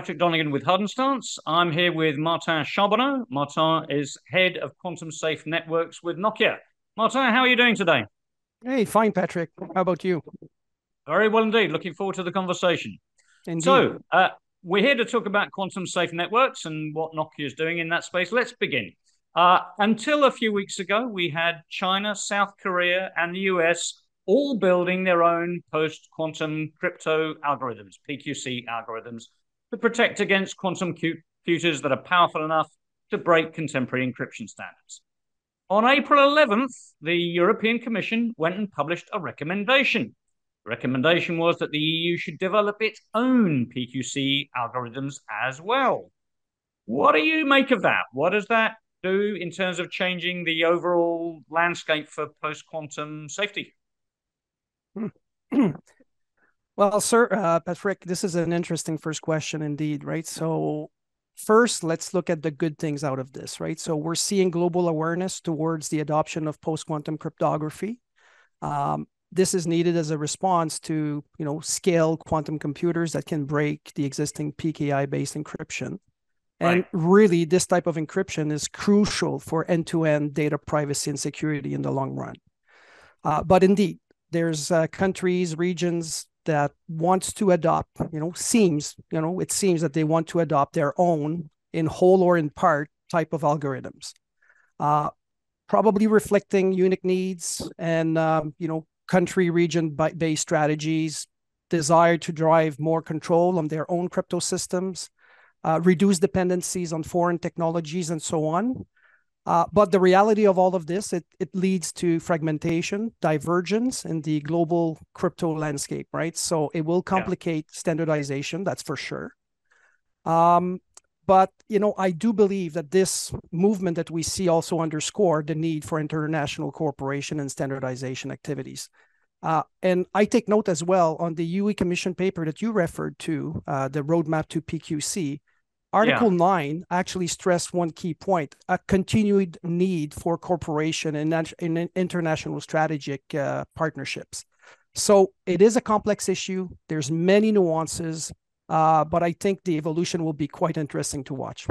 Patrick Donegan with Hardenstance. I'm here with Martin Charbonneau. Martin is head of quantum safe networks with Nokia. Martin, how are you doing today? Hey, fine, Patrick. How about you? Very well indeed. Looking forward to the conversation. Indeed. So, uh, we're here to talk about quantum safe networks and what Nokia is doing in that space. Let's begin. Uh, until a few weeks ago, we had China, South Korea, and the US all building their own post quantum crypto algorithms, PQC algorithms, to protect against quantum computers that are powerful enough to break contemporary encryption standards. On April 11th, the European Commission went and published a recommendation. The recommendation was that the EU should develop its own PQC algorithms as well. What do you make of that? What does that do in terms of changing the overall landscape for post quantum safety? well, sir, uh, Patrick, this is an interesting first question indeed, right? So, first, let's look at the good things out of this, right? So, we're seeing global awareness towards the adoption of post quantum cryptography. Um, this is needed as a response to, you know, scale quantum computers that can break the existing PKI based encryption. And right. really, this type of encryption is crucial for end to end data privacy and security in the long run. Uh, but indeed, there's uh, countries, regions that wants to adopt, you know, seems, you know, it seems that they want to adopt their own in whole or in part type of algorithms, uh, probably reflecting unique needs and, um, you know, country region based strategies, desire to drive more control on their own crypto systems, uh, reduce dependencies on foreign technologies and so on. Uh, but the reality of all of this, it, it leads to fragmentation, divergence in the global crypto landscape, right? So it will complicate yeah. standardization, that's for sure. Um, but you know, I do believe that this movement that we see also underscore the need for international cooperation and standardization activities. Uh, and I take note as well on the UE Commission paper that you referred to, uh, the roadmap to PQC. Article yeah. 9 actually stressed one key point a continued need for cooperation and in, in international strategic uh, partnerships. So it is a complex issue. There's many nuances, uh, but I think the evolution will be quite interesting to watch.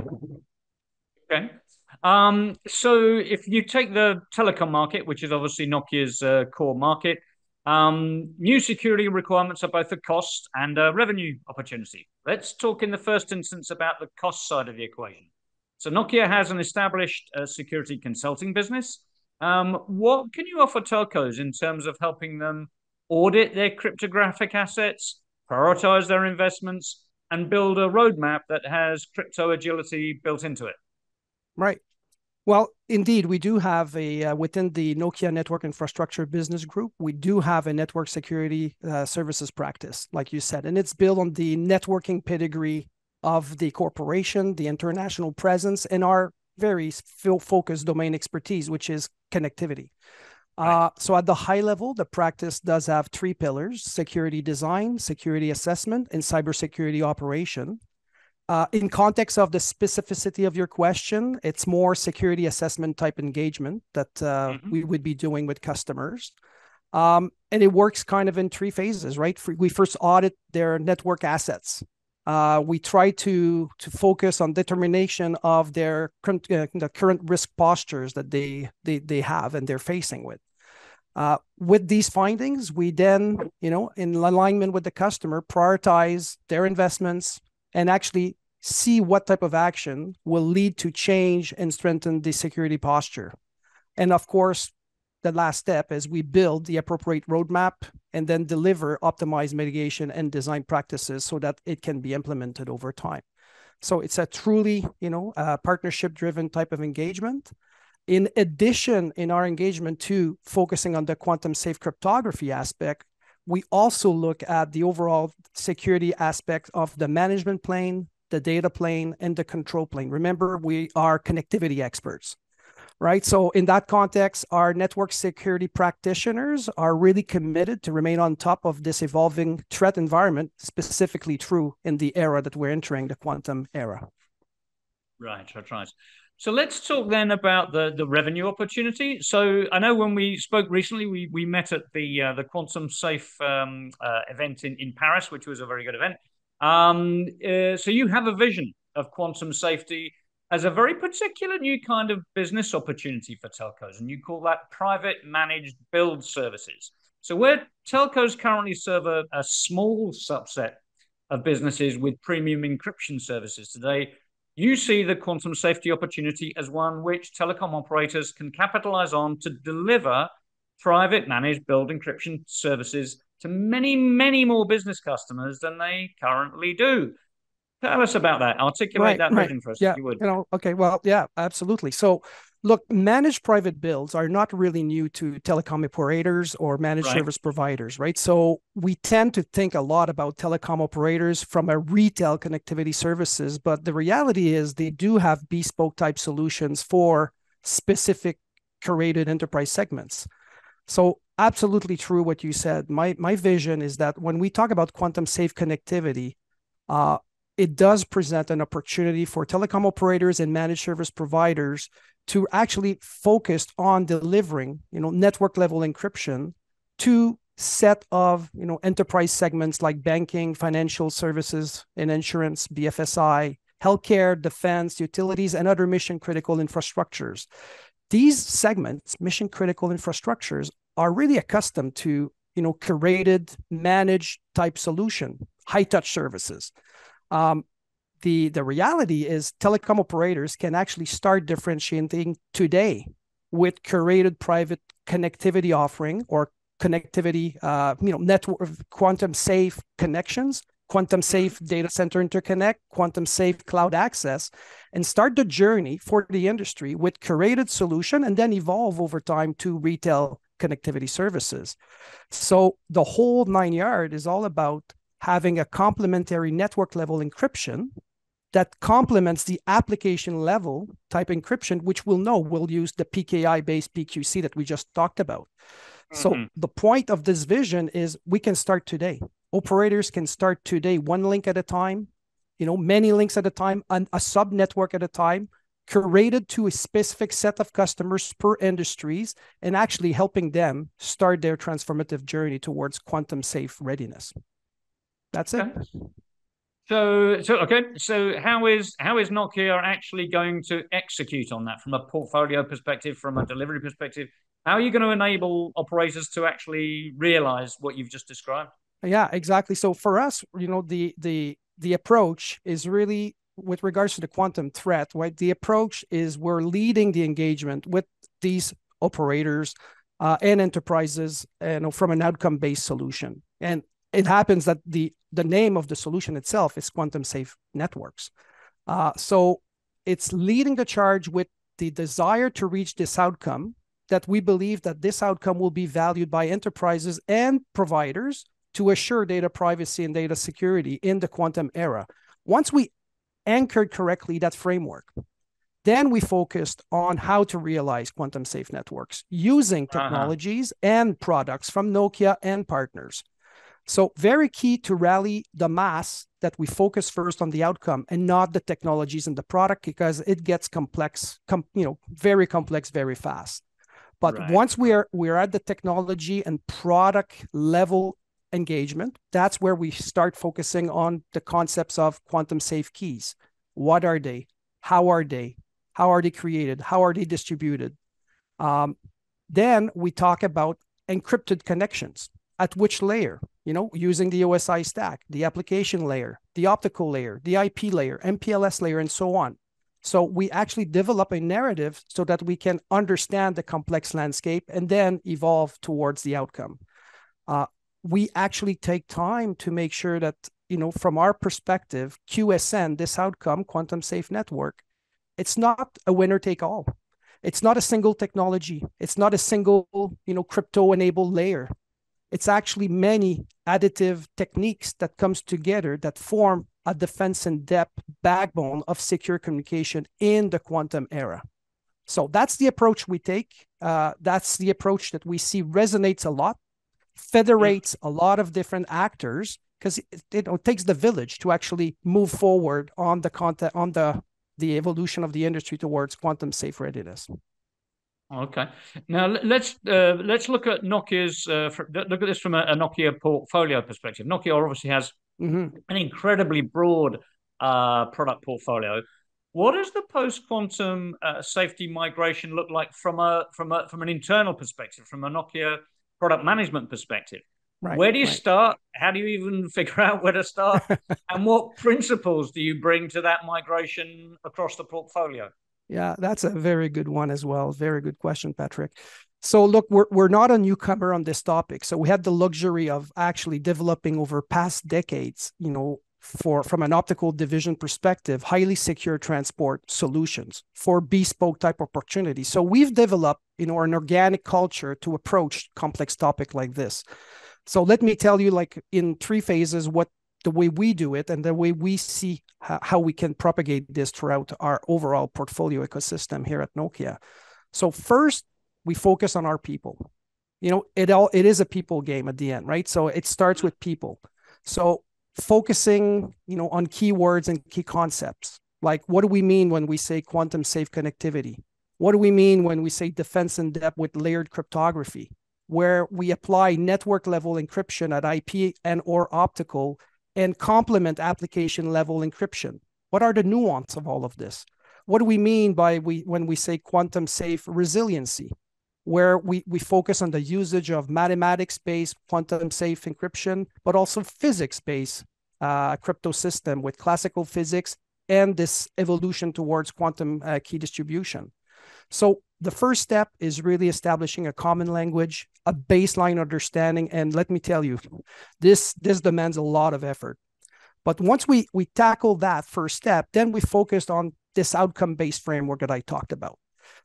Okay. Um, so if you take the telecom market, which is obviously Nokia's uh, core market, um, new security requirements are both a cost and a revenue opportunity. Let's talk in the first instance about the cost side of the equation. So Nokia has an established uh, security consulting business. Um, what can you offer telcos in terms of helping them audit their cryptographic assets, prioritize their investments, and build a roadmap that has crypto agility built into it? Right. Well, indeed, we do have a uh, within the Nokia Network Infrastructure Business Group, we do have a network security uh, services practice, like you said, and it's built on the networking pedigree of the corporation, the international presence, and our very focused domain expertise, which is connectivity. Uh, so at the high level, the practice does have three pillars: security design, security assessment, and cybersecurity operation. Uh, in context of the specificity of your question, it's more security assessment type engagement that uh, mm-hmm. we would be doing with customers. Um, and it works kind of in three phases, right? We first audit their network assets. Uh, we try to to focus on determination of their current, uh, the current risk postures that they they they have and they're facing with. Uh, with these findings, we then, you know, in alignment with the customer, prioritize their investments, and actually see what type of action will lead to change and strengthen the security posture. And of course, the last step is we build the appropriate roadmap and then deliver optimized mitigation and design practices so that it can be implemented over time. So it's a truly, you know, uh, partnership driven type of engagement. In addition, in our engagement to focusing on the quantum safe cryptography aspect, we also look at the overall security aspect of the management plane, the data plane, and the control plane. Remember, we are connectivity experts, right? So in that context, our network security practitioners are really committed to remain on top of this evolving threat environment, specifically true in the era that we're entering, the quantum era. Right, that's right. So let's talk then about the, the revenue opportunity. So I know when we spoke recently, we, we met at the uh, the Quantum Safe um, uh, event in, in Paris, which was a very good event. Um, uh, so you have a vision of quantum safety as a very particular new kind of business opportunity for telcos, and you call that private managed build services. So where telcos currently serve a, a small subset of businesses with premium encryption services today, you see the quantum safety opportunity as one which telecom operators can capitalize on to deliver private managed build encryption services to many, many more business customers than they currently do. Tell us about that. Articulate right, that right. vision for us, yeah, if you would. You know, okay, well, yeah, absolutely. So, look, managed private builds are not really new to telecom operators or managed right. service providers, right? So, we tend to think a lot about telecom operators from a retail connectivity services, but the reality is they do have bespoke type solutions for specific curated enterprise segments. So, absolutely true what you said. My my vision is that when we talk about quantum safe connectivity, uh, it does present an opportunity for telecom operators and managed service providers to actually focus on delivering, you know, network level encryption to set of, you know, enterprise segments like banking, financial services and insurance, BFSI, healthcare, defense, utilities, and other mission critical infrastructures. These segments, mission critical infrastructures, are really accustomed to, you know, curated, managed type solution, high touch services. Um, the the reality is telecom operators can actually start differentiating today with curated private connectivity offering or connectivity uh, you know network quantum safe connections quantum safe data center interconnect quantum safe cloud access and start the journey for the industry with curated solution and then evolve over time to retail connectivity services so the whole nine yard is all about having a complementary network level encryption that complements the application level type encryption, which we'll know will use the PKI based PQC that we just talked about. Mm-hmm. So the point of this vision is we can start today. Operators can start today, one link at a time, you know, many links at a time, and a sub network at a time, curated to a specific set of customers per industries, and actually helping them start their transformative journey towards quantum safe readiness. That's it. So, so okay. So, how is how is Nokia actually going to execute on that from a portfolio perspective, from a delivery perspective? How are you going to enable operators to actually realize what you've just described? Yeah, exactly. So, for us, you know, the the the approach is really with regards to the quantum threat, right? The approach is we're leading the engagement with these operators uh, and enterprises, you know, from an outcome-based solution. And it happens that the the name of the solution itself is quantum safe networks. Uh, so it's leading the charge with the desire to reach this outcome that we believe that this outcome will be valued by enterprises and providers to assure data privacy and data security in the quantum era. Once we anchored correctly that framework, then we focused on how to realize quantum safe networks using uh-huh. technologies uh-huh. and products from Nokia and partners. So very key to rally the mass that we focus first on the outcome and not the technologies and the product because it gets complex, com, you know, very complex very fast. But right. once we are we are at the technology and product level engagement, that's where we start focusing on the concepts of quantum safe keys. What are they? How are they? How are they created? How are they distributed? Um, then we talk about encrypted connections. At which layer? you know, using the OSI stack, the application layer, the optical layer, the IP layer, MPLS layer, and so on. So we actually develop a narrative so that we can understand the complex landscape and then evolve towards the outcome. Uh, we actually take time to make sure that, you know, from our perspective, QSN, this outcome, quantum safe network, it's not a winner take all. It's not a single technology. It's not a single, you know, crypto enabled layer it's actually many additive techniques that comes together that form a defense in depth backbone of secure communication in the quantum era. So that's the approach we take. Uh, that's the approach that we see resonates a lot, federates a lot of different actors because it, it, it, takes the village to actually move forward on the content on the the evolution of the industry towards quantum safe readiness. Okay. Now let's uh, let's look at Nokia's uh, look at this from a, a Nokia portfolio perspective. Nokia obviously has mm-hmm. an incredibly broad uh, product portfolio. What does the post-quantum uh, safety migration look like from a from a from an internal perspective, from a Nokia product management perspective? Right, where do you right. start? How do you even figure out where to start? and what principles do you bring to that migration across the portfolio? Yeah, that's a very good one as well. Very good question, Patrick. So look, we're we're not a newcomer on this topic. So we had the luxury of actually developing over past decades, you know, for from an optical division perspective, highly secure transport solutions for bespoke type opportunities. So we've developed, you know, an organic culture to approach complex topic like this. So let me tell you, like in three phases, what the way we do it and the way we see how we can propagate this throughout our overall portfolio ecosystem here at Nokia. So first, we focus on our people. You know, it all it is a people game at the end, right? So it starts with people. So focusing, you know, on keywords and key concepts. Like what do we mean when we say quantum safe connectivity? What do we mean when we say defense in depth with layered cryptography? where we apply network level encryption at IP and or optical and complement application level encryption. What are the nuance of all of this? What do we mean by we when we say quantum safe resiliency, where we, we focus on the usage of mathematics-based quantum safe encryption, but also physics-based uh, crypto system with classical physics and this evolution towards quantum uh, key distribution. So the first step is really establishing a common language, a baseline understanding. And let me tell you, this this demands a lot of effort. But once we we tackle that first step, then we focused on this outcome-based framework that I talked about.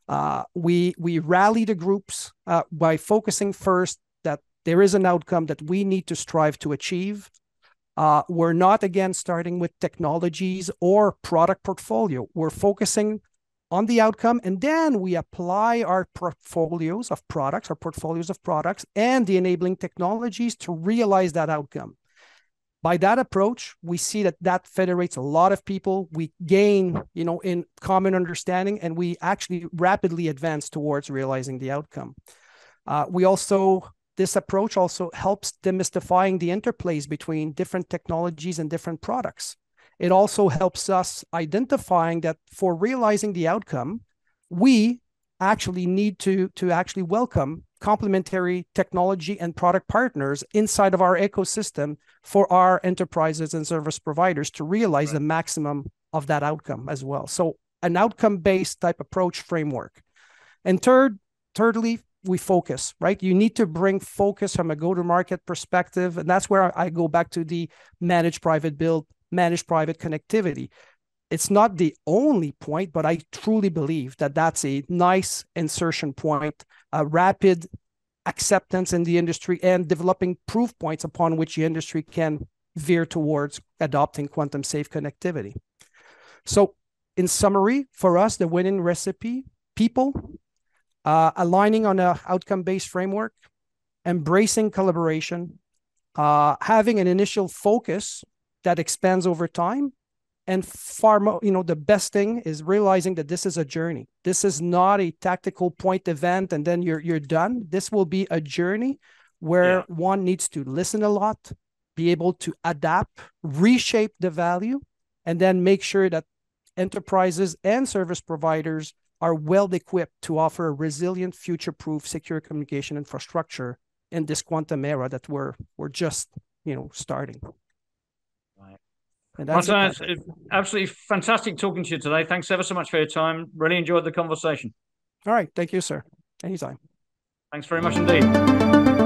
Uh, we we rally the groups uh, by focusing first that there is an outcome that we need to strive to achieve. Uh, we're not again starting with technologies or product portfolio. We're focusing on the outcome. And then we apply our portfolios of products, our portfolios of products, and the enabling technologies to realize that outcome. By that approach, we see that that federates a lot of people. We gain, you know, in common understanding, and we actually rapidly advance towards realizing the outcome. Uh, we also this approach also helps demystifying the interplays between different technologies and different products. It also helps us identifying that for realizing the outcome, we actually need to, to actually welcome complementary technology and product partners inside of our ecosystem for our enterprises and service providers to realize right. the maximum of that outcome as well. So an outcome-based type approach framework. And third, thirdly, we focus, right? You need to bring focus from a go-to-market perspective. And that's where I go back to the managed private build managed private connectivity. It's not the only point, but I truly believe that that's a nice insertion point, a rapid acceptance in the industry, and developing proof points upon which the industry can veer towards adopting quantum safe connectivity. So, in summary, for us, the winning recipe people uh, aligning on an outcome based framework, embracing collaboration, uh, having an initial focus that expands over time and far more you know the best thing is realizing that this is a journey. This is not a tactical point event and then you're you're done. This will be a journey where yeah. one needs to listen a lot be able to adapt reshape the value and then make sure that enterprises and service providers are well equipped to offer a resilient future proof secure communication infrastructure in this quantum era that we're we're just you know starting Martin, absolutely fantastic talking to you today. Thanks ever so much for your time. Really enjoyed the conversation. All right. Thank you, sir. Anytime. Thanks very much indeed.